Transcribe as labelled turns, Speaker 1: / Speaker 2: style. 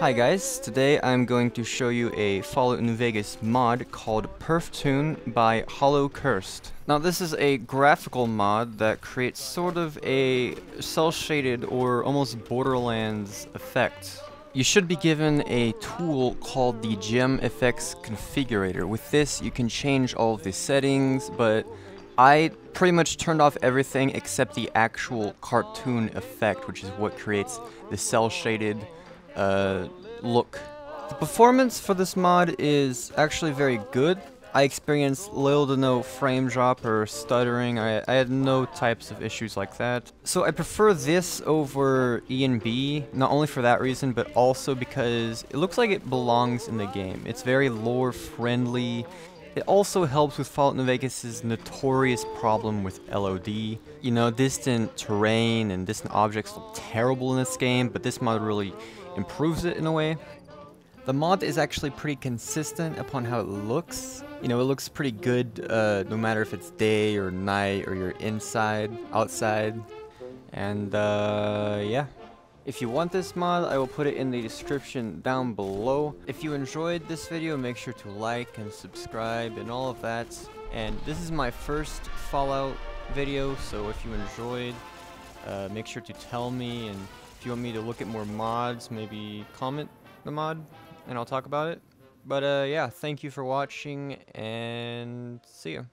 Speaker 1: Hi guys, today I'm going to show you a Fallout New Vegas mod called PerfToon by Hollow Cursed. Now this is a graphical mod that creates sort of a cel-shaded or almost Borderlands effect. You should be given a tool called the Gem Effects Configurator. With this you can change all of the settings, but I pretty much turned off everything except the actual cartoon effect, which is what creates the cel-shaded uh, look. The performance for this mod is actually very good. I experienced little to no frame drop or stuttering. I, I, had no types of issues like that. So I prefer this over ENB, not only for that reason, but also because it looks like it belongs in the game. It's very lore friendly. It also helps with Fallout New Vegas' notorious problem with LOD. You know, distant terrain and distant objects look terrible in this game, but this mod really improves it in a way. The mod is actually pretty consistent upon how it looks. You know, it looks pretty good uh, no matter if it's day or night or you're inside, outside. And uh, yeah. If you want this mod, I will put it in the description down below. If you enjoyed this video, make sure to like and subscribe and all of that. And this is my first Fallout video, so if you enjoyed, uh, make sure to tell me. And if you want me to look at more mods, maybe comment the mod and I'll talk about it. But uh, yeah, thank you for watching and see you.